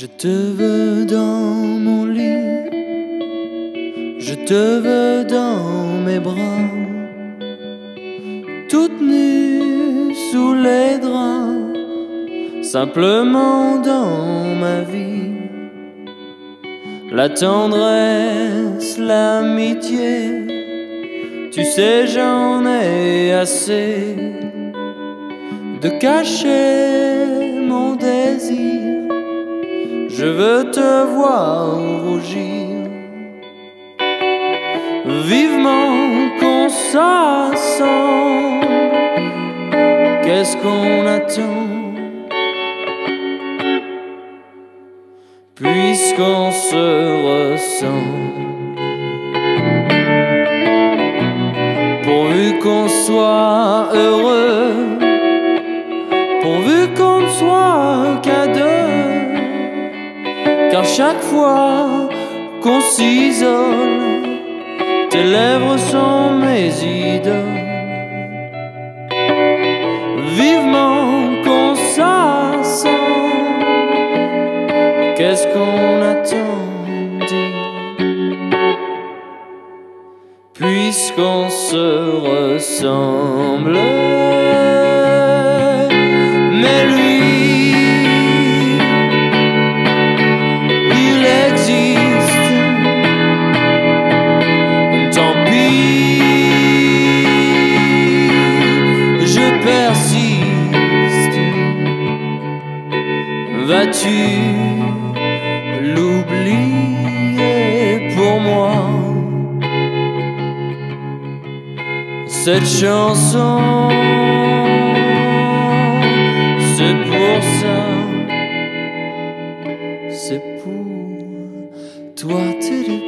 Je te veux dans mon lit, je te veux dans mes bras, toute nue sous les draps, simplement dans ma vie. La tendresse, l'amitié, tu sais j'en ai assez de cacher mon désir je veux te voir rougir. Vivement qu'on s'assemble, qu'est-ce qu'on attend? Puisqu'on se ressemble. Pourvu qu'on soit heureux, pourvu qu'on soit qu'à deux car chaque fois qu'on s'isole, tes lèvres sont mes idoles. Vivement qu'on s'assemble, qu'est-ce qu'on attend Puisqu'on se ressemble. Vas-tu l'oublier pour moi Cette chanson, c'est pour ça, c'est pour toi. Tu